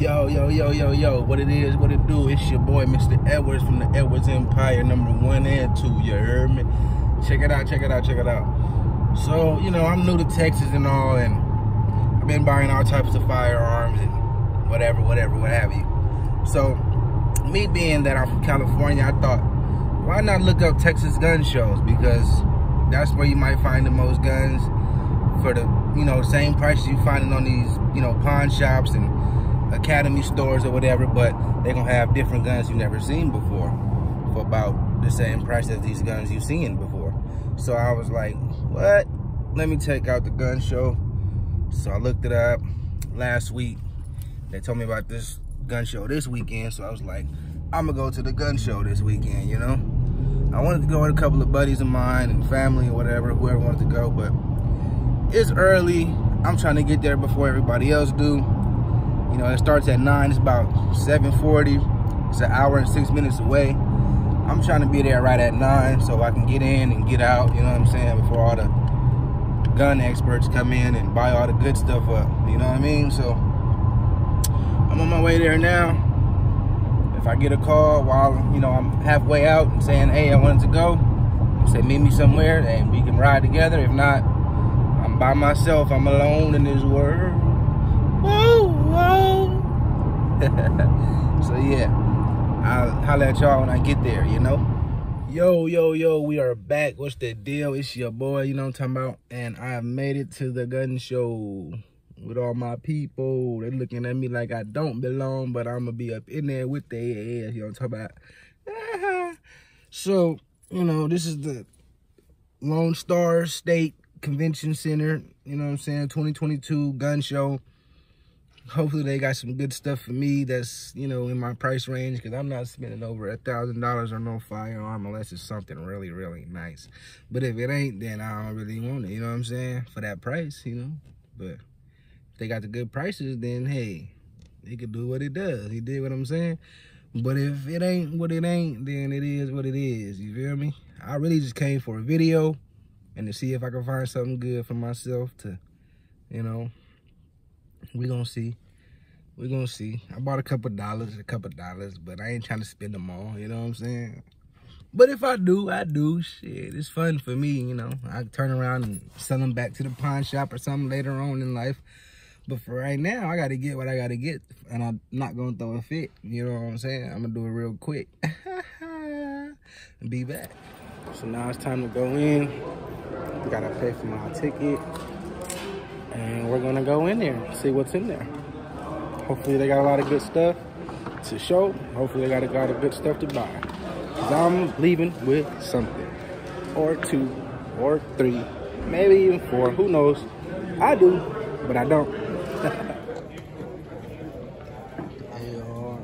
Yo, yo, yo, yo, yo, what it is, what it do, it's your boy, Mr. Edwards from the Edwards Empire, number one and two, you heard me? Check it out, check it out, check it out. So, you know, I'm new to Texas and all, and I've been buying all types of firearms and whatever, whatever, what have you. So, me being that I'm from California, I thought, why not look up Texas gun shows? Because that's where you might find the most guns for the, you know, same prices you find it on these, you know, pawn shops and academy stores or whatever, but they're gonna have different guns you've never seen before for about the same price as these guns you've seen before. So I was like, what? Let me check out the gun show. So I looked it up last week. They told me about this gun show this weekend, so I was like, I'm gonna go to the gun show this weekend, you know? I wanted to go with a couple of buddies of mine and family or whatever, whoever wanted to go, but it's early. I'm trying to get there before everybody else do. You know, it starts at 9. It's about 7.40. It's an hour and six minutes away. I'm trying to be there right at 9 so I can get in and get out, you know what I'm saying, before all the gun experts come in and buy all the good stuff up, you know what I mean? So, I'm on my way there now. If I get a call while, you know, I'm halfway out and saying, hey, I wanted to go, say meet me somewhere and we can ride together. If not, I'm by myself. I'm alone in this world. so yeah, I'll holler at y'all when I get there, you know? Yo, yo, yo, we are back. What's the deal? It's your boy, you know what I'm talking about? And I made it to the gun show with all my people. They're looking at me like I don't belong, but I'm gonna be up in there with their ass, you know what I'm talking about? so, you know, this is the Lone Star State Convention Center, you know what I'm saying, 2022 gun show. Hopefully they got some good stuff for me that's, you know, in my price range because I'm not spending over a $1,000 on no firearm unless it's something really, really nice. But if it ain't, then I don't really want it, you know what I'm saying, for that price, you know. But if they got the good prices, then, hey, they could do what it does. You did what I'm saying? But if it ain't what it ain't, then it is what it is. You feel me? I really just came for a video and to see if I can find something good for myself to, you know, we gonna see. we gonna see. I bought a couple dollars, a couple dollars, but I ain't trying to spend them all, you know what I'm saying? But if I do, I do. Shit, it's fun for me, you know. I turn around and sell them back to the pawn shop or something later on in life. But for right now, I gotta get what I gotta get, and I'm not gonna throw a fit. You know what I'm saying? I'm gonna do it real quick and be back. So now it's time to go in. Gotta pay for my ticket, and we're gonna go in there see what's in there. Hopefully, they got a lot of good stuff to show. Hopefully, they got a lot of good stuff to buy. Cause I'm leaving with something, or two, or three, maybe even four. Who knows? I do, but I don't. AR,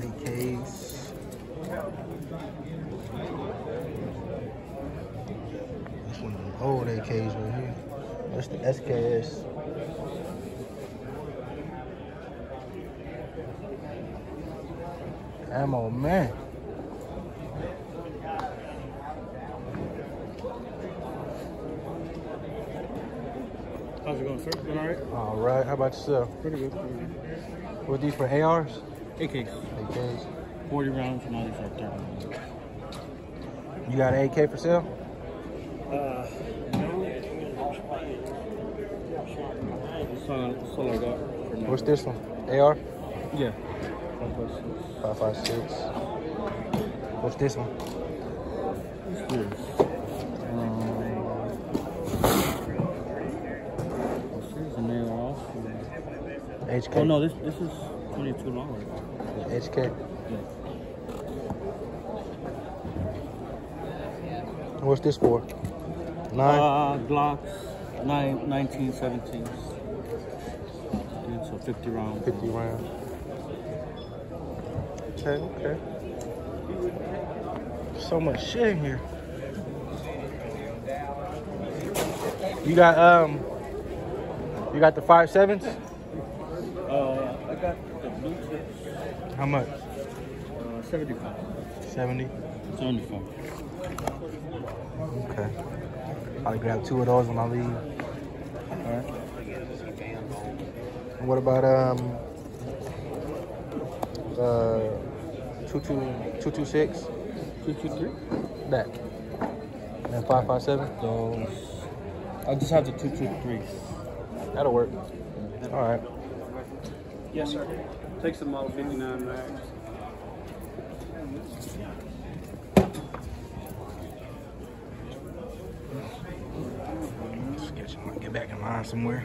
AKs. That's one of them old AKs right here. That's the SKS. Ammo, man. How's it going, sir? Doing all right? All right, how about yourself? Pretty good. Pretty good. What these for ARs? AKs. AKs. 40 rounds and all these are 30 rounds. You got an AK for sale? That's all, that's all I got for now. What's this one? AR? Yeah. 556. What's this one? What's this? What's this? An HK. Oh, no, this this is 22 dollars. HK. Yeah. What's this for? Nine? Uh, Glocks, nine, 1917s. Yeah, so 50 rounds. 50 rounds. Okay, okay. So much shit in here. You got um you got the five sevens? Uh, I got the blue chips, How much? uh, 75. 70. 75. Okay. I'll grab two of those when I leave. All right. What about um uh two two two two six? Two two three. That. And five five seven? Those. I'll just have the two two three. That'll work. All right. Yes, sir. Takes the model 59 max. Just get, you- get back in line somewhere.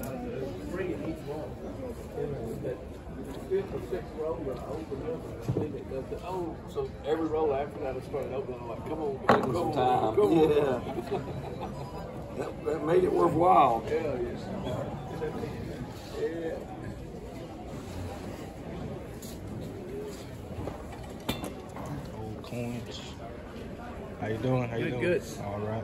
Oh, so every roll after that is starting open. I'm like, come on, Give come on, time. come on. Yeah. That, that made it worthwhile. Yeah, yes. Yeah. Old coins. How you doing? How you Good, doing? good. All right.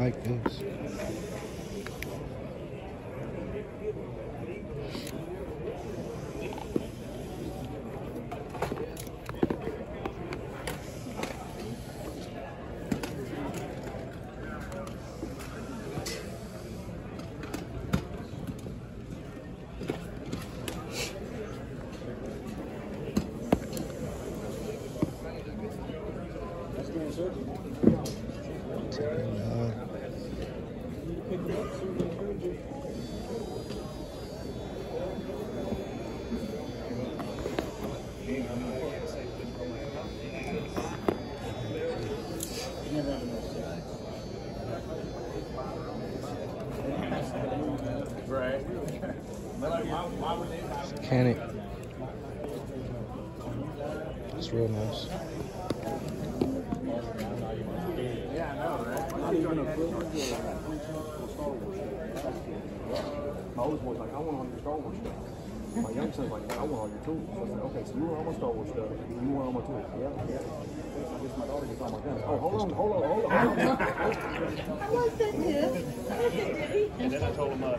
like this. Uh, Right. Mechanic. I know, right? My oldest boy's like, I want all your Star Wars stuff. My young son's like, I want all your tools. I said, okay, so you want all my Star Wars stuff. You want all my tools. Yeah, yeah. I guess my daughter gets all my guns. Oh, hold on, hold on, hold on. I like that too. I like that Debbie. and then I told him, uh,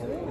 Now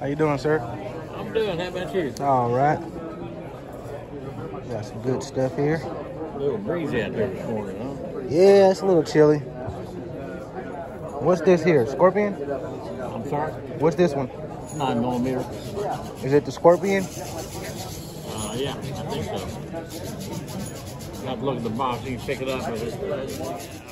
How you doing, sir? I'm doing. How about you? All right. Got some good stuff here. A Little breezy out there this morning, huh? Yeah, it's a little chilly. What's this here? Scorpion? I'm sorry? What's this one? Nine millimeter. Is it the Scorpion? Uh, yeah, I think so. You have to look at the box. You can pick it up.